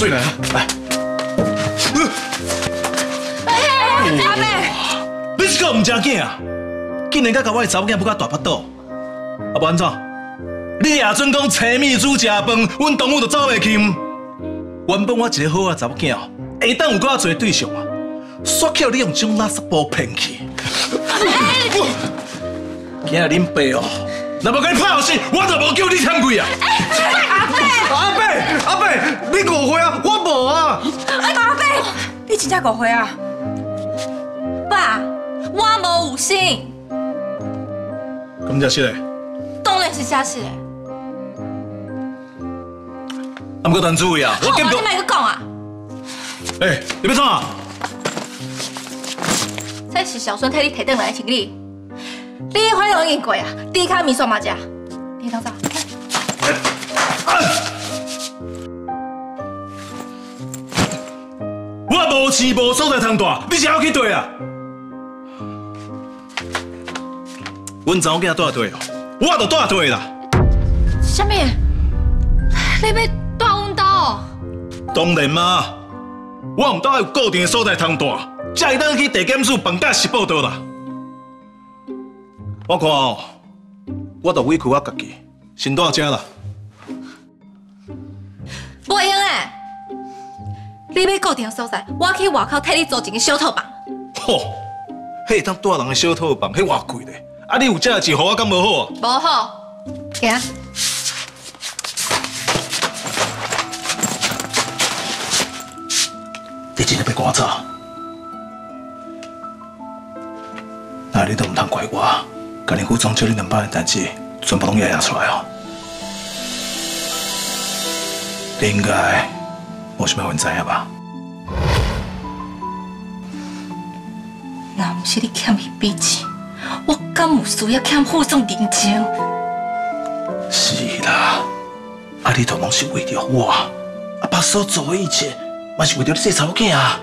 水来啊，来。阿妹，你是个唔正经啊！竟然敢甲我的查某囝不甲大巴肚，啊不安怎？你也准讲青米煮食饭，阮动物就走袂去。原本我一个好啊查某囝，下当有搁较侪对象啊，煞叫你用这种垃圾包骗去。今日恁爸哦，若无甲你拍后死，我就无叫你贪贵啊！阿伯，阿伯，你误会啊，我无啊。阿伯，你真正误会啊？爸，我无有心，咁就是嘞，当然是假是嘞。啊毋过陈主委啊，我你莫去讲啊！哎，你要怎啊？这是小孙替你提转来的行李，你花拢用过啊，低卡米刷嘛食，你当走。我无钱无所在通住，你是要去对啊？阮查某囝住啊对哦，我就住啊对啦。什么？你要带阮兜？当然嘛，我唔当有固定的所在通住，才会当去地检署办假实报道啦。我看哦，我就委屈我家己，先住遮啦。不用诶，你要固定的所在，我去外口替你租一个小套房。吼，迄会当大人的小套房，迄偌贵咧。啊，你有这个钱，互我敢无好啊？无好，行。你真的要赶走？那你都唔通怪我，甲你副总叫你两班的代志，全部拢压压出来哦。你应该无想要阮知影吧？若不是你欠伊笔钱，我敢有需要欠护送人情？是啦，啊，你都拢是为着我，啊，把所做的一切，嘛是为着你这查某囝啊。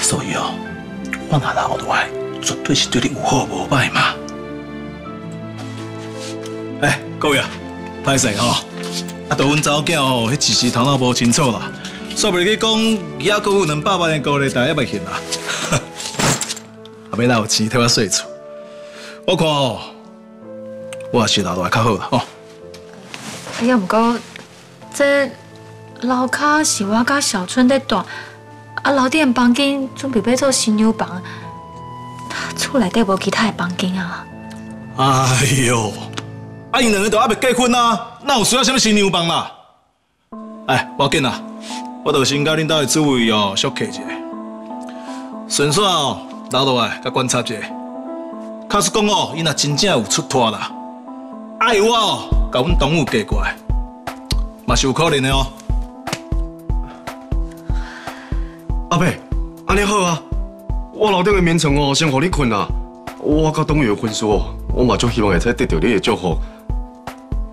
所以哦，我若留落来，绝对是对你有好无歹嘛。哎，各位啊，歹势吼，啊，都阮查某囝哦，迄一时头脑无清楚啦，煞袂去讲，也还有两百万的高利贷还袂还啦。啊，要哪有钱替我洗厝？我看哦。我也是留落来较好啦，吼。哎呀，不过这楼骹是我甲小春在住，啊，楼顶的房间准备要做新娘房，厝内底无其他的房间啊。哎呦，啊，因两个都还未结婚啊，那有需要什么新娘房啦？哎，无要紧啦，我就先甲恁兜的主位哦小客一下，顺便哦留落来甲观察一下。假使讲哦，伊若真正有出脱啦，爱我哦，甲阮东武嫁过来，嘛是有可能的哦。阿伯，安尼好啊，我楼顶的眠床哦，先互你困啦。我甲董宇的婚事哦，我嘛足希望会使得到你的祝福。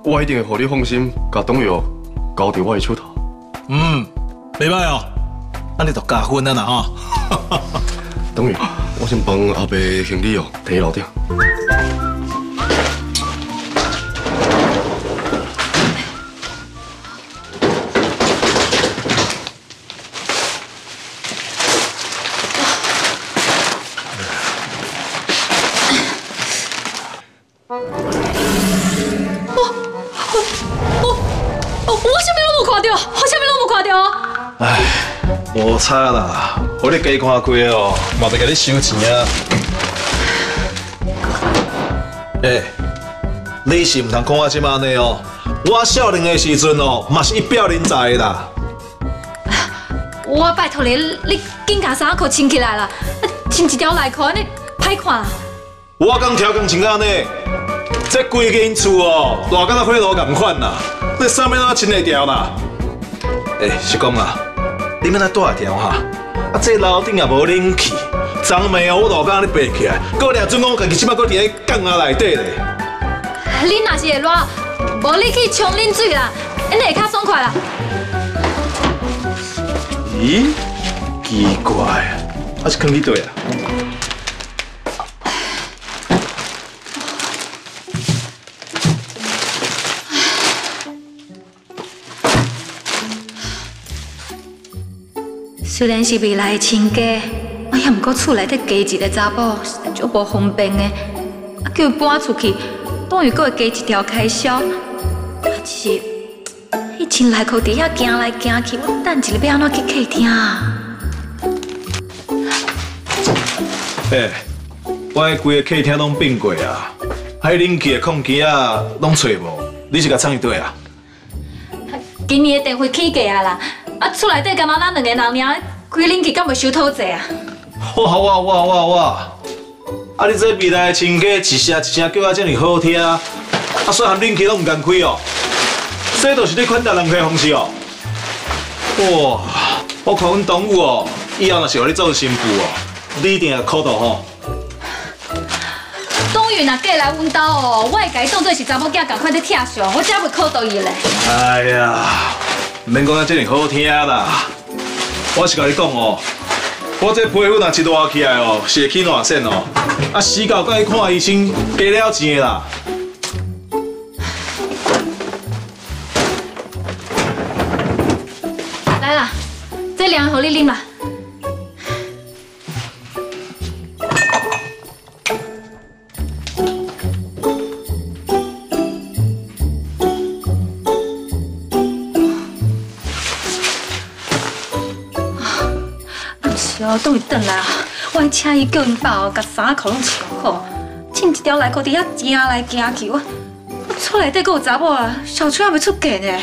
我一定会让你放心，把董宇哦交在我的手头。嗯，袂歹哦，那你就加分啊啦哈。董玉，我先帮阿伯行李哦提去楼顶。差啦，我你加看开哦，嘛得甲你收钱啊。诶、你是毋通看我即马呢哦，我少年的时阵哦，嘛是一表人才的啦。我拜托你，你紧甲衫裤穿起来啦，啊穿一条内裤安尼歹看啦。我刚条工穿安尼，这规间厝哦，大敢若火炉共款啦，你衫要哪穿会掉啦？诶、是讲啦，你要哪带条哈？啊，这楼顶也无冷气，昨暝哦，我都敢咧爬起来，搁掠准讲我家己即摆搁伫咧港啊内底咧。恁若是会热，无你去冲冷水啦，安尼会较爽快啦。咦，奇怪，还是坑你对啊？虽然是未来的亲家，哎呀，不过厝内底加一个查某，实在足无方便的。啊，叫伊搬出去，等于搁会加一条开销。啊，只是，伊真来靠伫遐行来行去，我等一日要安怎去客厅啊？哎，我迄规个客厅拢变过啊，迄冷气的空机啊，拢找无，你是甲创一堆啊？今年的电费起价啊啦，啊，厝内底干嘛咱两个人尔，开冷气敢袂收讨济啊？哇哇哇哇哇！啊，你这未来的亲家一声一声叫啊，遮尔好听，啊，细汉冷气拢唔敢开哦，这都是你款待人客方式哦。哇，我看阮东武哦，以后若是互你做新妇哦，你一定要考到吼。冬雨若过来阮家哦，我会甲伊当做是查某囝，共款在疼惜，我才袂考到伊嘞。哎呀，免讲啊，这么好听啦！我是甲你讲哦，我这皮肤若一热起来哦，是会起烂疹哦。啊，死狗甲伊看医生，加了钱的啦。来啦，这凉互你啉啦。哦，等伊转来啊，我请伊叫因爸哦，甲衫裤拢穿好，穿一条内裤伫遐行来行去，我我厝内底阁有查某啊，小春还袂出嫁呢。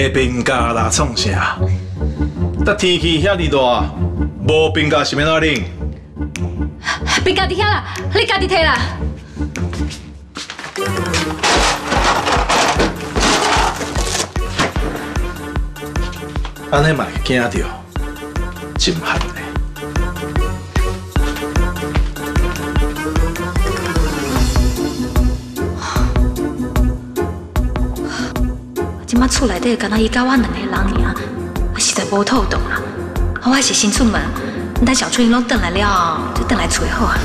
提兵甲啦创啥？搭天气遐尼大，无评价是要哪领？冰架伫遐啦，你家己摕啦。安尼嘛会惊着，真寒呢。即摆厝内底敢若伊甲我两个人尔，我实在无透动啊。我还是先出门，等小春因拢转来了，就转来找好啊。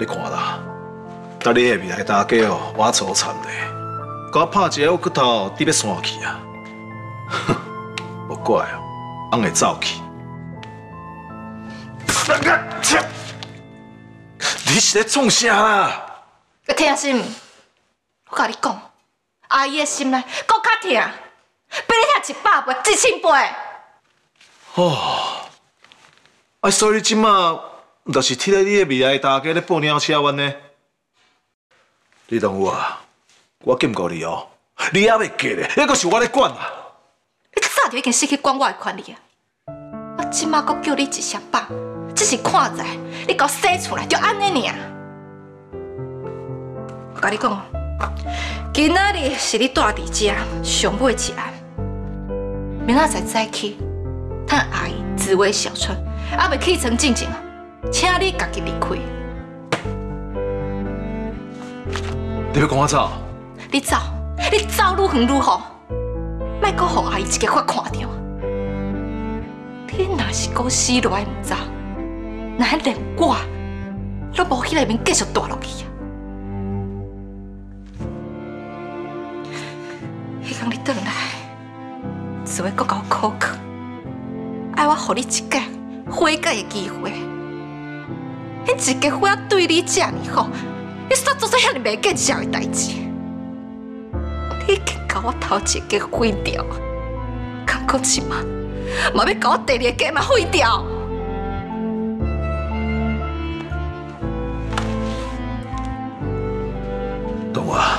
你看啦，等你下未来大家哦，我愁惨嘞，甲我拍一个骨头，你要散去啊？哼，无怪哦，翁会走去。你是咧创啥啦？个疼心，我甲你讲，阿姨的心内，搁较疼，比你遐一百倍、一千倍。哦，啊，所以你即马就是替咧你的未来大家咧报鸟车湾呢？李东武啊，我警告你哦，你还未嫁咧，那个是我咧管啊！你早就已经失去管我的权利啊！我即马搁叫你一声爸，只是看在你给我生出来就安尼尔。我甲你讲，今仔日是你住伫遮上尾一暗，明仔载早起，等阿姨紫薇小春，还未起床进前，请你家己离开。你要跟我走？你走，你走愈远愈好，莫搁互阿姨一个发看到。你若是搁死落来毋走，那连我都无迄个面继续住落去啊！只会搁甲我考考，爱我互你一个悔改的机会。迄一个悔对你遮尔好，你煞做出遐尼袂见笑的代志。你已经甲我头一个毁掉，敢讲即马，嘛要甲我第二个嘛毁掉？懂啊？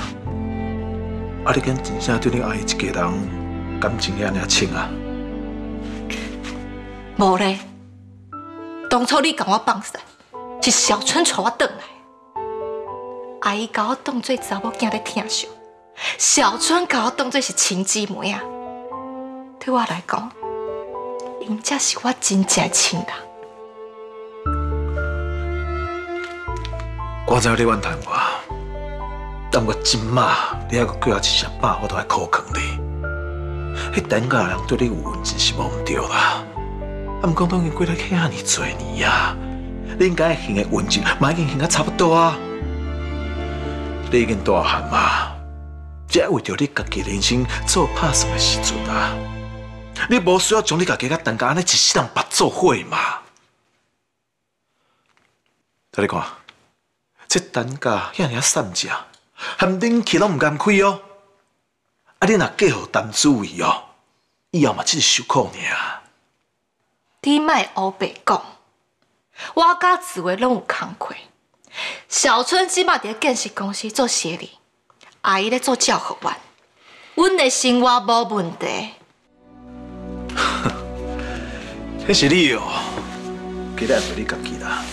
啊，你敢真正对你阿姨一家人感情遐尔深啊？无咧，当初你甲我放散，是小春带我转来，阿姨甲我当做查某囝在疼惜，小春甲我当做是亲姊妹啊。对我来讲，因才是我真正的亲人。我知道你怨叹我，但我今嘛，你还阁叫我一声爸，我都爱苦劝你。迄等家人对你有恩情是无毋对啦。啊，毋过都已经过了遐尼多年啊，你应该行的恩情，嘛已经行啊差不多啊。你已经大汉嘛，只为着你家己人生做打算的时阵啊，你无需要将你家己甲等家安尼一世人白做伙嘛。睇你看，这等家遐尼啊善食，含冷气拢毋敢开哦。啊，你若嫁互陈主义哦，以后嘛只是受苦尔。你莫乌白讲，我甲紫薇拢有工课。小春即马伫建设公司做协理，阿姨咧做教学员，阮的生活无问题。迄是你哦，其他是你家己啦。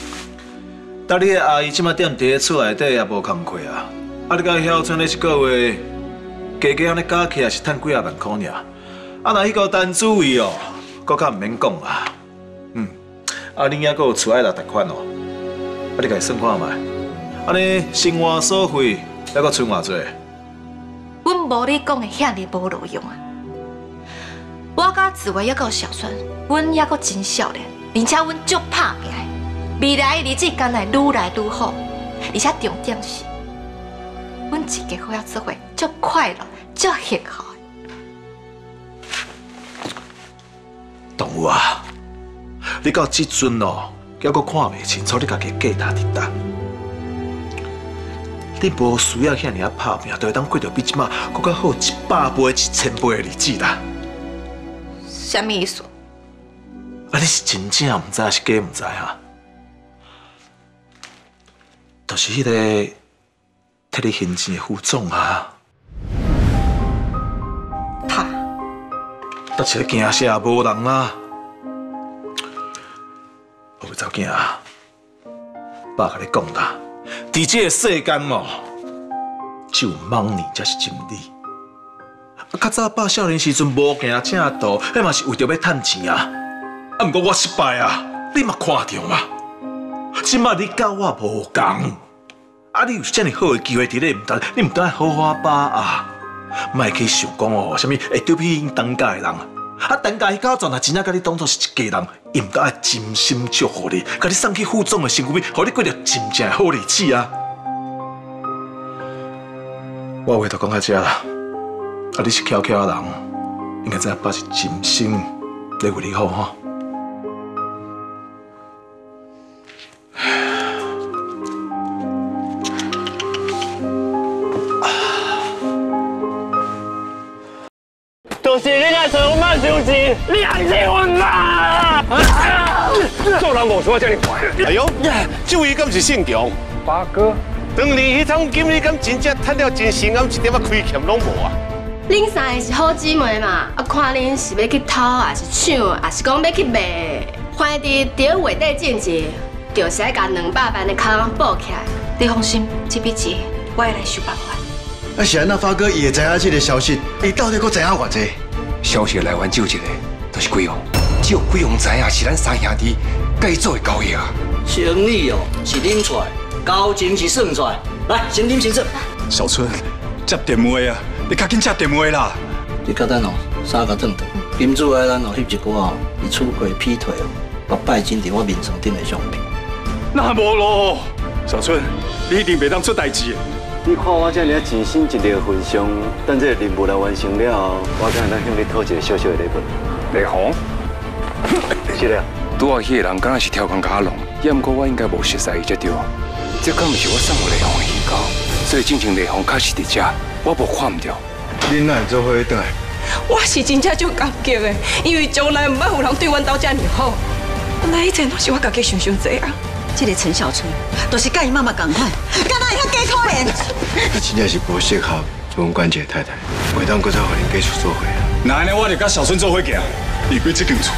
但你的阿姨即摆踮伫咧厝内底也无工课啊，啊你甲小春咧一个月，加加安尼加起来是趁几啊万块尔。啊，那迄个单主意哦，搁较毋免讲啊。嗯，啊你还阁有厝爱来贷款哦，啊你家己算看觅，安尼生活所费还阁剩偌济？阮无你讲的遐尼无路用啊！我甲紫薇抑有小春，阮抑阁真少年，而且阮足拍拼，未来日子敢会愈来愈好。而且重点是，阮一家伙要做伙足快乐、足幸福的。动物啊，你到即阵哦，还阁看袂清楚你家己价值伫搭。你无需要遐尔啊拍拼，就会当过着比即马搁较好一百倍、一千倍的日子啦。什么意思？啊，你是真正毋知，还是假毋知啊？就是迄、个替你行钱的副总啊，搭一个惊死也无人啦。好走囝啊，爸甲你讲啦，伫这个世间哦，只有茫年才是真理。啊，较早爸少年时阵无行正道，迄嘛是为着要趁钱啊。啊，毋过我失败啊，你嘛看着嘛。即摆你甲我无共，啊，你有遮尔好的机会伫咧，毋得，你毋得爱好好把啊，卖去想讲哦，啥物会对比因当家的人。啊，啊当家迄家阵啊，真正甲你当作是一家人，伊毋得爱真心祝福你，甲你送去副总的身躯边，互你过着真正好日子啊！我话就讲到这啦，啊，你是巧巧的人，应该知影爸是真心咧为你好吼。你还是阮啦！做人无错，这么坏。哎呦，这位敢是姓强？八哥，当年迄趟金，你敢真正赚了真心，敢一点仔亏欠拢无啊？恁三个是好姊妹嘛？啊，看恁是要去偷，还是抢，还是讲要去卖？反正伫月底进节，就是爱甲两百万的空补起来。你放心，这笔钱我会来想办法。啊是安那发哥伊会知影这个消息，伊到底搁知影偌济？消息来源只有一个，就是鬼王。只有鬼王知影是咱三兄弟甲伊做的交易啊！生意哦是恁出来，交情是算出来。来，先啉先说。小春，接电话啊！你赶紧接电话啦！你较等哦，三个正等。金主爱咱哦翕一句哦，伊出轨劈腿哦，把拜金伫我面床顶的相片。那无咯，小春，你一定袂当出代志。你看我这尔尽心尽力的分享，等这个任务来完成了后，我才能向你讨一个小小的礼物。雷洪，是的。拄好迄个人敢若是跳空卡龙，也毋过我应该无熟悉伊才对。这敢毋是我送互雷洪的预告，所以进前雷洪确实伫遮，我无看唔着。恁哪会做伙倒来？我是真正足感激的，因为从来毋捌有人对阮兜遮尔好。本来以前都是我家己想想济啊。这个陈小春，都是甲伊妈妈同款，敢若伊遐假可怜。他真正是不适合做阮关姐太太，袂当搁再互恁继续做伙啊！那安尼我就甲小春做伙行，离开这间厝。